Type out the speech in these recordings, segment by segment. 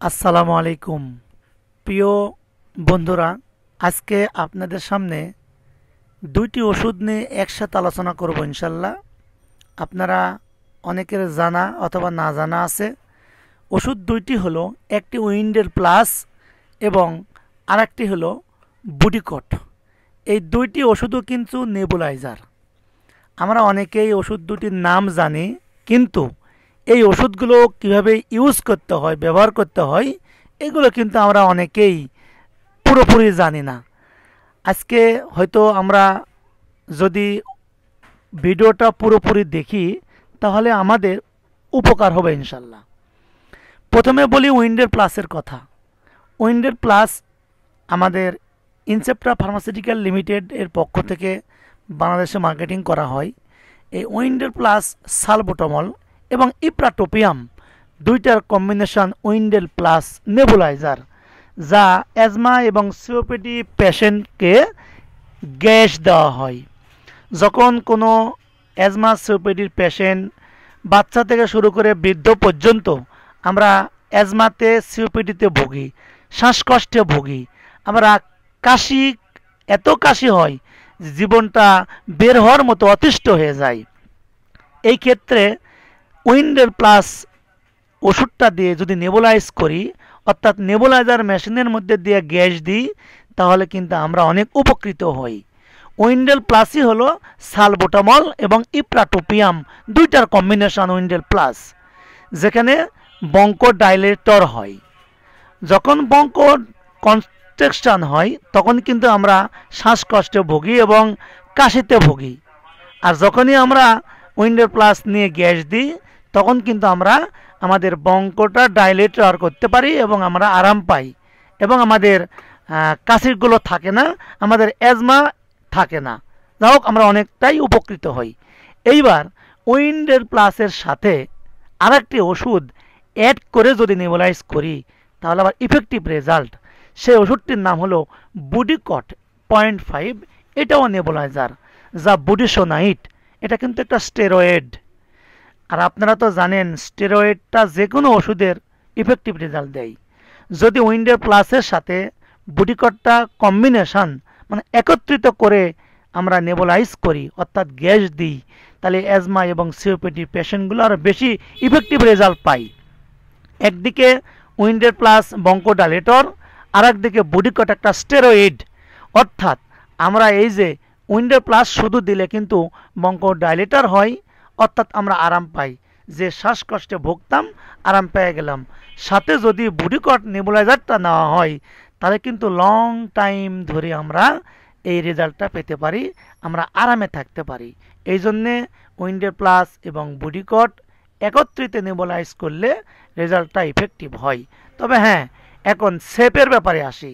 আসসালামু আলাইকুম। প্রিয় বন্ধুরা, আজকে আপনাদের সামনে দুইটি ওষুধ নিয়ে একসাথে আলোচনা করব ইনশাল্লাহ। আপনারা অনেকের জানা অথবা না জানা আছে। ওষুধ দুইটি হলো, একটি উইন্ডের প্লাস এবং আরেকটি হলো বুডিকট। এই দুইটি ওষুধও কিন্তু নেবুলাইজার। আমরা অনেকেই ওষুধ দুটির নাম জানি, কিন্তু এই ওষুধগুলো কীভাবে ইউজ করতে হয়, ব্যবহার করতে হয়, এগুলো কিন্তু আমরা অনেকেই পুরোপুরি জানি না। আজকে হয়তো আমরা যদি ভিডিওটা পুরোপুরি দেখি, তাহলে আমাদের উপকার হবে ইনশাল্লাহ। প্রথমে বলি উইন্ডের প্লাসের কথা। উইন্ডের প্লাস আমাদের ইনসেপ্টা ফার্মাসিউটিক্যাল লিমিটেড এর পক্ষ থেকে বাংলাদেশে মার্কেটিং করা হয়। এই উইন্ডের প্লাস সালবোটামল এবং ইপ্রাটোপিয়াম, দুইটার কম্বিনেশন উইন্ডেল প্লাস নেবুলাইজার, যা অ্যাজমা এবং সিওপিডি পেশেন্টকে গ্যাস দেওয়া হয়। যখন কোনো অ্যাজমা সিওপিডির পেশেন্ট বাচ্চা থেকে শুরু করে বৃদ্ধ পর্যন্ত আমরা অ্যাজমাতে সিওপিডিতে ভুগি, শ্বাসকষ্টে ভুগি, আমরা কাশি, এত কাশি হয় জীবনটা বের হওয়ার মতো অতিষ্ঠ হয়ে যায়। এই ক্ষেত্রে উইন্ডের প্লাস ওষুধটা দিয়ে যদি নেবুলাইজ করি, অর্থাৎ নেবুলাইজার মেশিনের মধ্যে দিয়ে গ্যাস দিই, তাহলে কিন্তু আমরা অনেক উপকৃত হই। উইন্ডেল প্লাসই হলো সালবোটামল এবং ইপ্রাটোপিয়াম, দুইটার কম্বিনেশন উইন্ডেল প্লাস, যেখানে বঙ্ক ডাইলেটর হয়। যখন বঙ্ক কনস্ট্রাকশন হয়, তখন কিন্তু আমরা শ্বাসকষ্টে ভুগি এবং কাশিতে ভুগি। আর যখনই আমরা উইন্ডের প্লাস নিয়ে গ্যাস দিই তখন কিন্তু আমরা আমাদের বঙ্কটা ডাইলেটর করতে পারি এবং আমরা আরাম পাই। এবং আমাদের কাশিরগুলো থাকে না, আমাদের অ্যাজমা থাকে না। যা হোক, আমরা অনেকটাই উপকৃত হই। এইবার উইন্ডের প্লাসের সাথে আরেকটি ওষুধ অ্যাড করে যদি নেবলাইজ করি, তাহলে আবার ইফেক্টিভ রেজাল্ট সেই ওষুধটির নাম হলো বুডিকট পয়েন্ট ফাইভ এটাও নেবলাইজার যা বুডিসোনাইট এটা কিন্তু একটা স্টেরয়েড আর আপনারা তো জানেন স্টেরয়েডটা যে কোনো ওষুধের ইফেক্টিভ রেজাল্ট দেয়। যদি উইন্ডের প্লাসের সাথে বুডিকটটা কম্বিনেশন মানে একত্রিত করে আমরা নেবলাইজ করি, অর্থাৎ গ্যাস দিই, তাহলে অ্যাজমা এবং সিওপিডি পেশেন্টগুলো আরও বেশি ইফেক্টিভ রেজাল্ট পাই একদিকে উইন্ডের প্লাস বঙ্কোডালেটর আর একদিকে বুডিকট একটা স্টেরয়েড অর্থাৎ আমরা এই যে উইন্ডের প্লাস শুধু দিলে কিন্তু বঙ্কোডাইলেটর হয় অর্থাৎ আমরা আরাম পাই। যে শ্বাসকষ্টে ভুগতাম, আরাম পেয়ে গেলাম। সাথে যদি বুডিকট নেবুলাইজারটা নেওয়া হয়, তাহলে কিন্তু লং টাইম ধরে আমরা এই রেজাল্টটা পেতে পারি, আমরা আরামে থাকতে পারি। এই জন্যে উইন্ডের প্লাস এবং বুডিকট একত্রিত নেবুলাইজ করলে রেজাল্টটা ইফেক্টিভ হয়। তবে হ্যাঁ এখন সেপের ব্যাপারে আসি।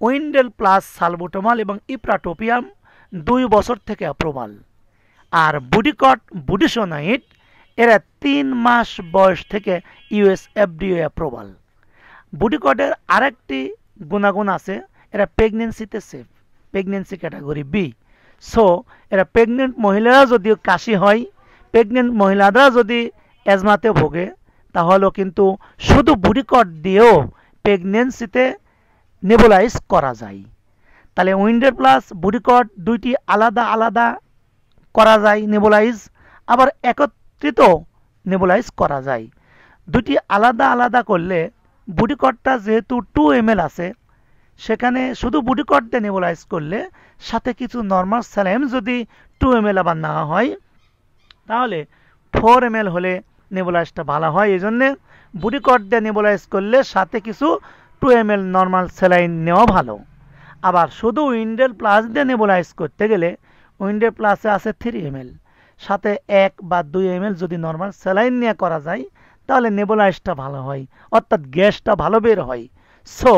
উইন্ডেল প্লাস সালবুটোমাল এবং ইপ্রাটোপিয়াম দুই বছর থেকে অ্যাপ্রুভাল আর বুডিকট বুডিসোনাইট এরা তিন মাস বয়স থেকে ইউএস এফডিও অ্যাপ্রুভাল বুডিকটের আরেকটি গুণাগুণ আছে, এরা প্রেগনেন্সিতে safe pregnancy category B so এরা প্রেগনেন্ট মহিলারা যদিও কাশি হয় প্রেগনেন্ট মহিলারা যদি অ্যাজমাতে ভোগে, তাহলেও কিন্তু শুধু বুডিকট দিয়েও প্রেগনেন্সিতে নেবুলাইজ করা যায়। তাহলে উইন্ডের প্লাস বুডিকট দুইটি আলাদা আলাদা করা যায়, নেবুলাইজ। আবার একত্রিত নেবুলাইজ করা যায়। দুটি আলাদা আলাদা করলে বুডিকটটা যেহেতু টু এম আছে, সেখানে শুধু বুডিকট দিয়ে নেবুলাইজ করলে সাথে কিছু নর্মাল স্যালাইম যদি টু এম এল আবার নেওয়া হয়, তাহলে ফোর এম হলে নেবুলাইজটা ভালো হয়। এই জন্যে বুডিকট দিয়ে নেবুলাইজ করলে সাথে কিছু টু এম নর্মাল স্যালাইন নেওয়া ভালো। আবার শুধু উইন্ডেল প্লাস দিয়ে নেবুলাইজ করতে গেলে উইন্ডেল প্লাসে আছে থ্রি এম সাথে এক বা দুই এম যদি নর্মাল স্যালাইন নিয়ে করা যায়, তাহলে নেবুলাইজটা ভালো হয়, অর্থাৎ গ্যাসটা ভালো বের হয়। সো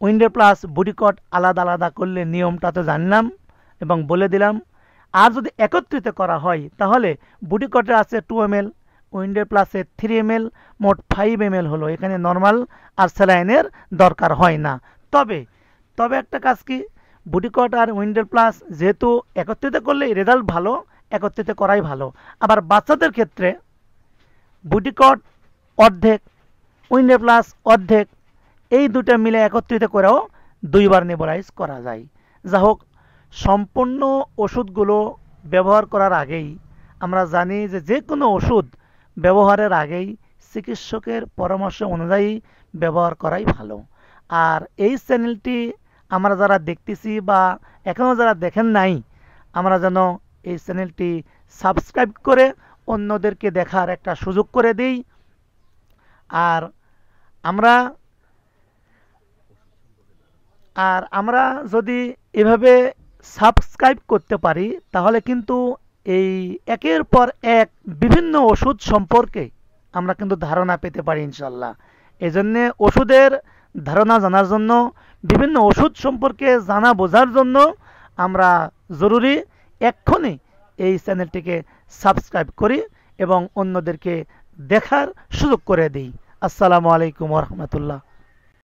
উইন্ডেল প্লাস বুডিকট আলাদা আলাদা করলে নিয়মটা তো জানলাম এবং বলে দিলাম। আর যদি একত্রিত করা হয়, তাহলে বুডিকটে আছে টু এম এল উইন্ডের প্লাসে থ্রি এম মোট ফাইভ এম এল হলো। এখানে নর্মাল আর স্যালাইনের দরকার হয় না। তবে তবে একটা কাজ কি বুডিকট আর উইন্ডের প্লাস যেহেতু একত্রিত করলে রেজাল্ট ভালো, একত্রিত করাই ভালো। আবার বাচ্চাদের ক্ষেত্রে বুডিকট অর্ধেক উইন্ডে প্লাস অর্ধেক, এই দুটা মিলে একত্রিত করেও দুইবার নেবুলাইজ করা যায়। যা হোক, সম্পূর্ণ ওষুধগুলো ব্যবহার করার আগেই আমরা জানি যে যে কোনো ওষুধ ব্যবহারের আগেই চিকিৎসকের পরামর্শ অনুযায়ী ব্যবহার করাই ভালো। আর এই চ্যানেলটি আমরা যারা দেখতেছি বা এখনও যারা দেখেন নাই, আমরা যেন এই চ্যানেলটি সাবস্ক্রাইব করে অন্যদেরকে দেখার একটা সুযোগ করে দিই। আর আমরা আর আমরা যদি এভাবে সাবস্ক্রাইব করতে পারি, তাহলে কিন্তু এই একের পর এক বিভিন্ন ওষুধ সম্পর্কে আমরা কিন্তু ধারণা পেতে পারি ইনশাল্লাহ এজন্যে ওষুধের ধারণা জানার জন্য বিভিন্ন ওষুধ সম্পর্কে জানা বোঝার জন্য আমরা জরুরি এক্ষণে এই চ্যানেলটিকে সাবস্ক্রাইব করি এবং অন্যদেরকে দেখার সুযোগ করে দিই। আসসালামু আলাইকুম রহমতুল্লাহ।